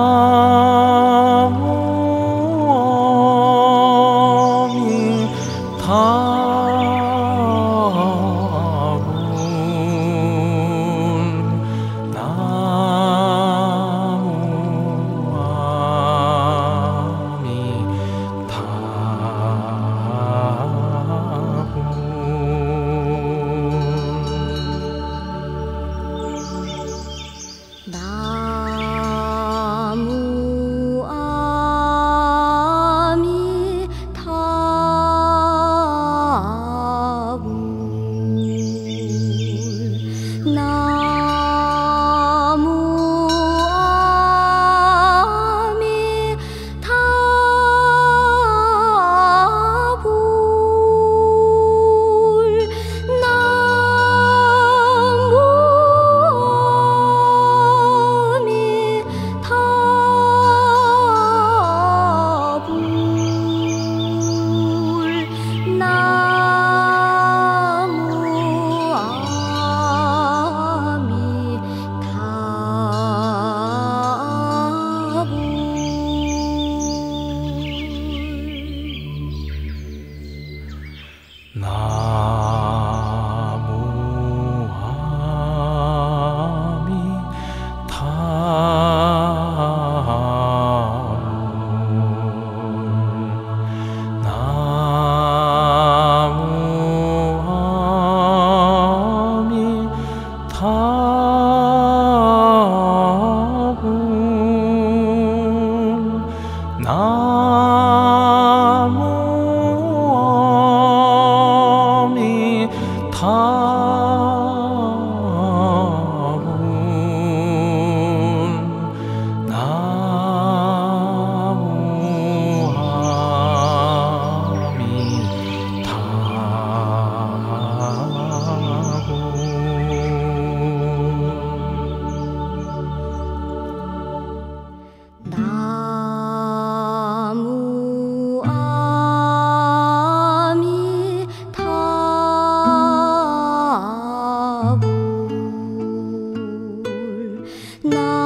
Oh. 나 No.